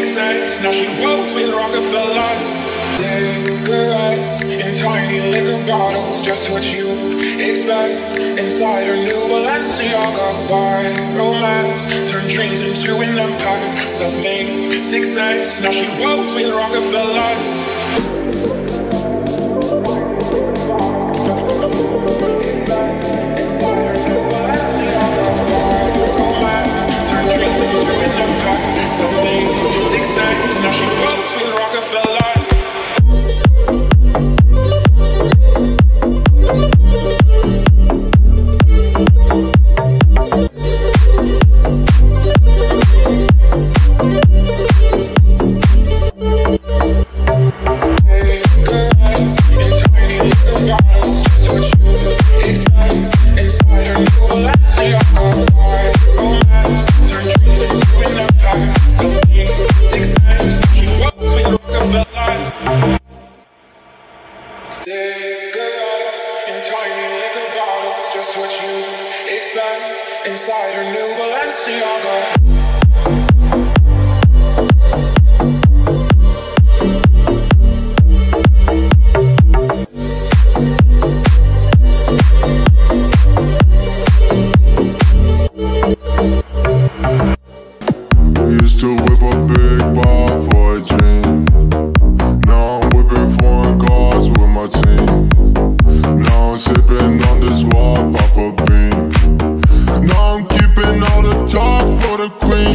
sense. Now she rolls with Rockefellers. Cigarettes in tiny liquor bottles, just what you expect. Inside her new Balenciaga vibe, romance turn dreams into an empire. Self-made success. Now she rolls with Rockefellers. Expect. Inside her new Balenciaga.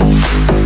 Thank